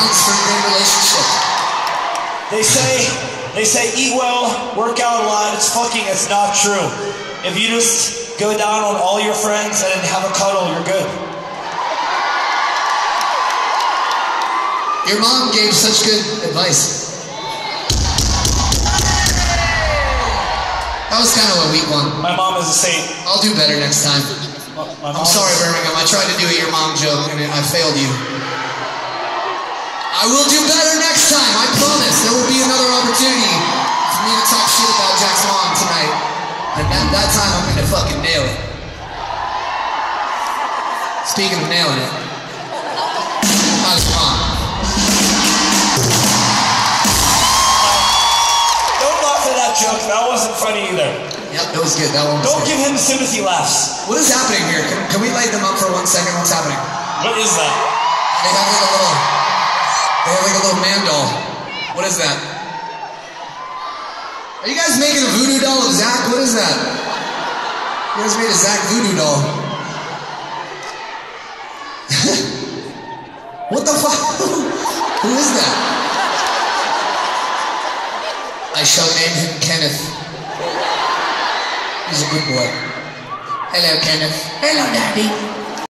grounds for a relationship. They say they say eat well, work out a lot. It's fucking it's not true. If you just go down on all your friends and have a cuddle, you're good. Your mom gave such good advice. That was kind of a weak one. My mom is a saint. I'll do better next time. My I'm sorry, Birmingham. I tried to do a your mom joke and I failed you. I will do better next time. I promise. There will be another opportunity for me to talk shit about Jack's mom tonight. And that, that time I'm gonna fucking nail it. Speaking of nailing it, his mom. Don't laugh at that joke. That wasn't funny either. Yep, that was good. That one was Don't good. give him sympathy laughs. What is happening here? Can, can we light them up for one second? What's happening? What is that? They have like a little, they have like a little man doll. What is that? Are you guys making a voodoo doll of Zach? What is that? You guys made a Zach voodoo doll. what the fuck? Who is that? I shall name him Kenneth. He's a good boy. Hello, Kenneth. Hello, Daddy.